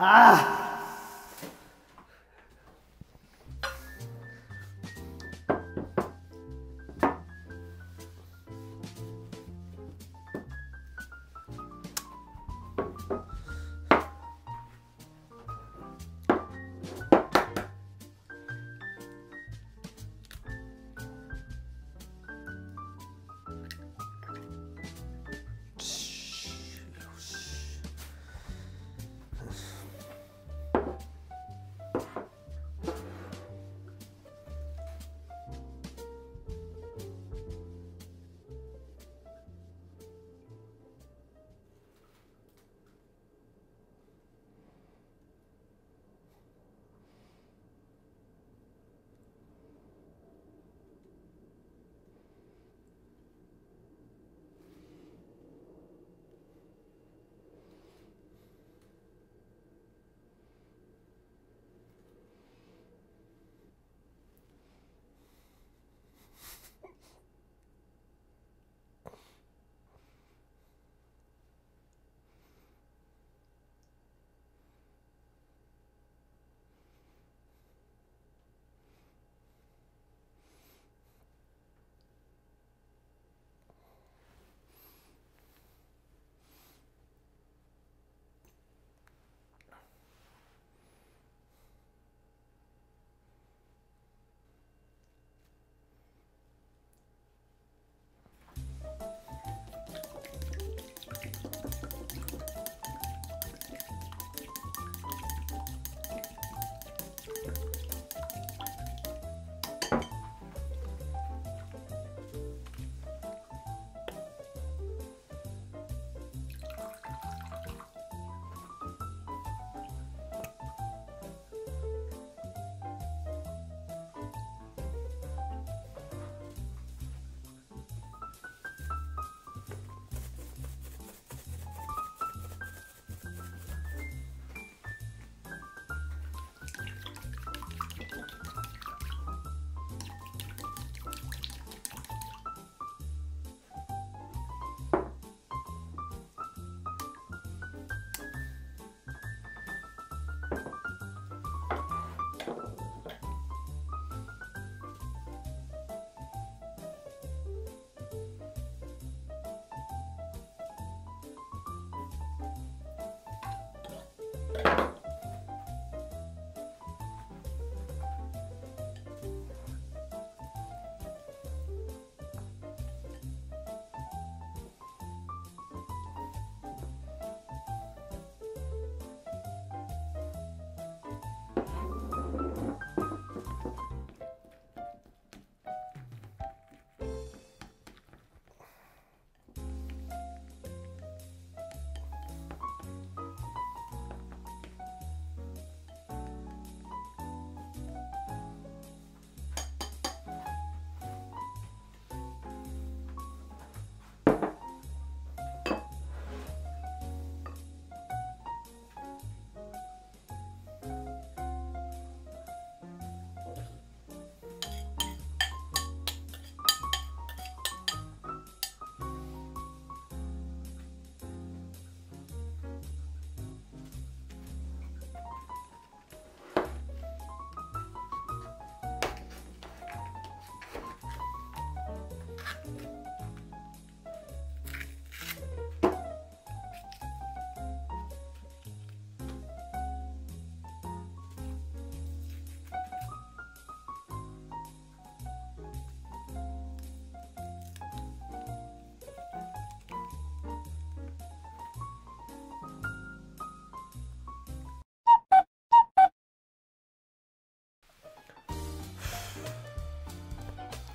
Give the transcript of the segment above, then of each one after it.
아!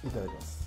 いただきます。